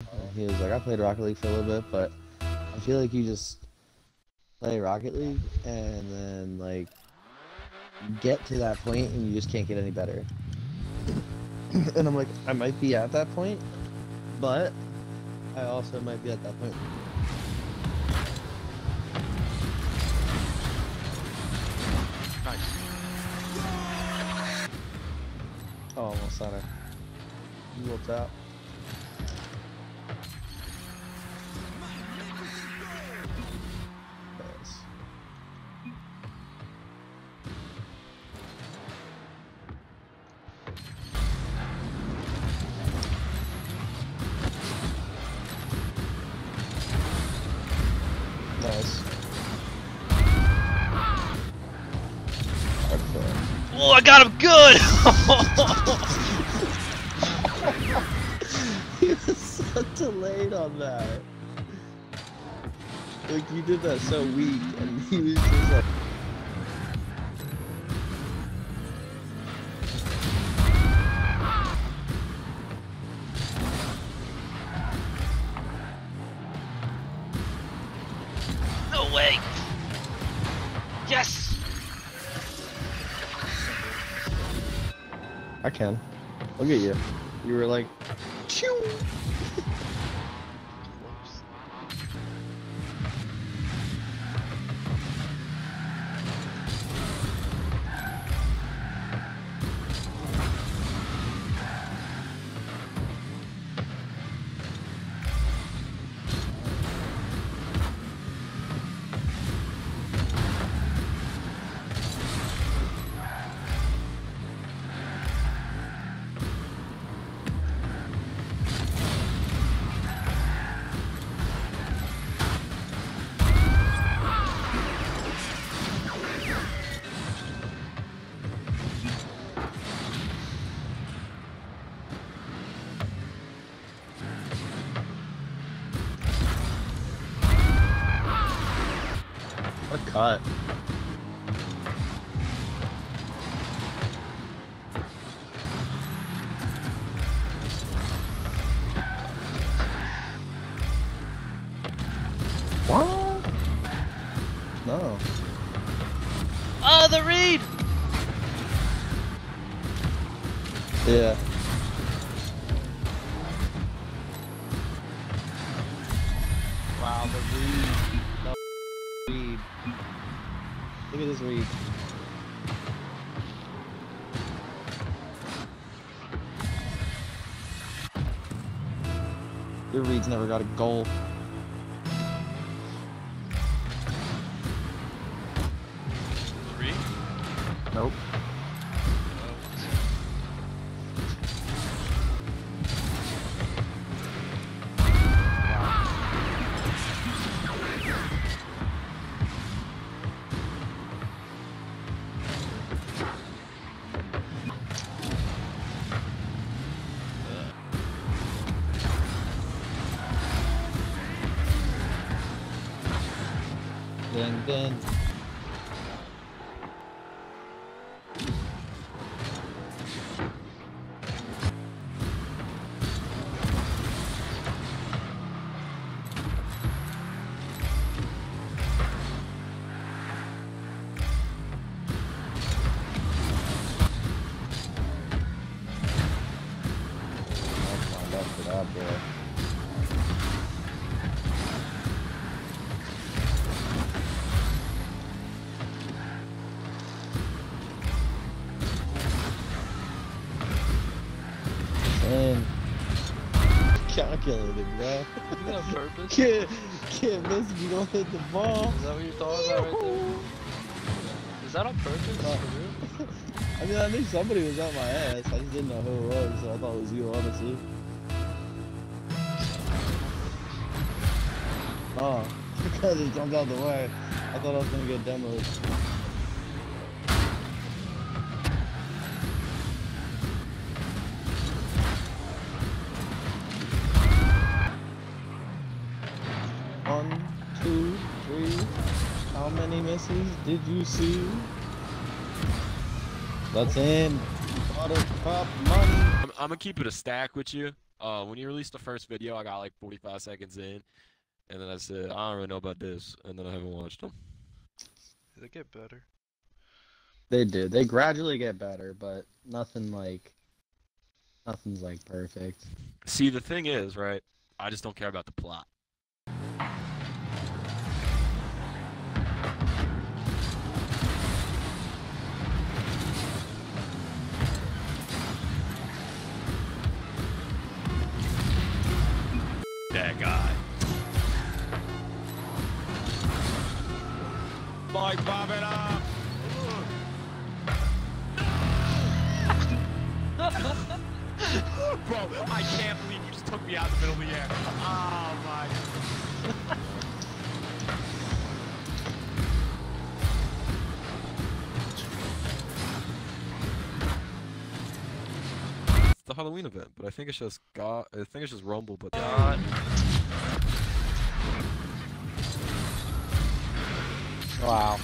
And he was like, I played Rocket League for a little bit, but I feel like you just play Rocket League and then like get to that point and you just can't get any better. and I'm like, I might be at that point, but I also might be at that point. Nice. Oh, almost on her. You will tap. Oh, I got him good! he was so delayed on that. Like you did that so weak, and he was just like. Yes! I can. Look at you. You were like! What a cut. What? No. Oh, the read! Yeah. Wow, the read. Look at this read. Your read's never got a goal. Three? Nope. Then, then. I'll find out for that, bro. Calculated, bro. You on purpose? Can't, can't miss if you don't hit the ball. Is that what you thought about right there? Is that on purpose? Uh, For real? I mean, I knew somebody was on my ass. I just didn't know who it was, so I thought it was you, honestly. Oh, because it jumped out the way. I thought I was gonna get demoed. How did you see? That's in. Buttercup money. I'm, I'm gonna keep it a stack with you. Uh, when you released the first video, I got like 45 seconds in, and then I said, I don't really know about this, and then I haven't watched them. They get better. They do. They gradually get better, but nothing like nothing's like perfect. See, the thing is, right? I just don't care about the plot. Mike, bob up! Bro, I can't believe you just took me out in the middle of the air. Oh my. It's the Halloween event, but I think it's just God. I think it's just Rumble, but God. Wow.